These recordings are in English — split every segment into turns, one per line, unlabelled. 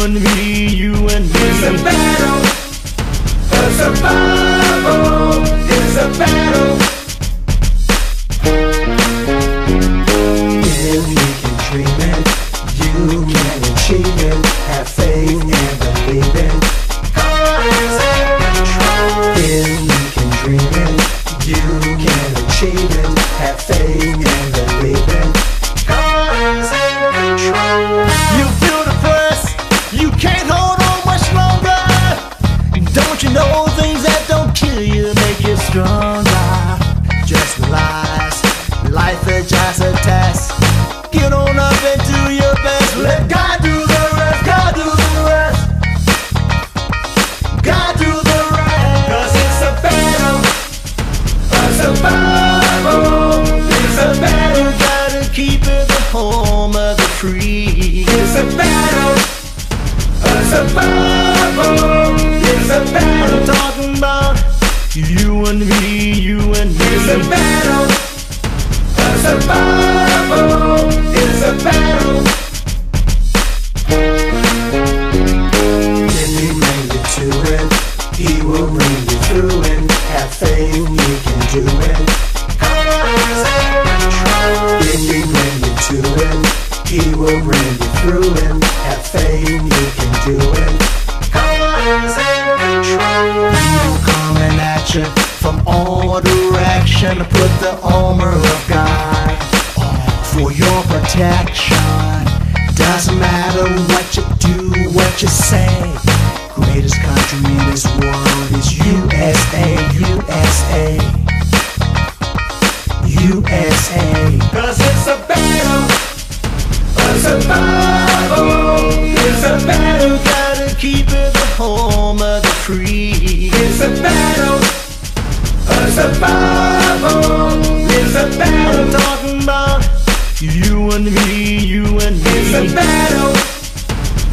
and me, you and me.
It's a battle. A survival. It's a battle.
You can dream it, you can achieve it. Have faith and believe it. If you can dream it, you can achieve it. Have faith and
life is just a test. Get on up and do your best. Let God do the rest. God do the rest. God do the rest.
Cause it's a battle. A survival. It's a battle.
You gotta keep it the home of the free.
It's a battle. A survival. It's a
I'm talking about you and me, you and me.
It's a battle.
From all direction. Put the armor protection. Doesn't matter what you do, what you say. Greatest country in this world is USA, USA, USA.
Cause it's a battle. A survival. It's a battle.
Gotta keep it the home of the free.
It's a battle. A survival.
And me, you and
It's a battle.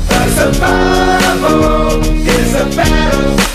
A survival. It's a battle.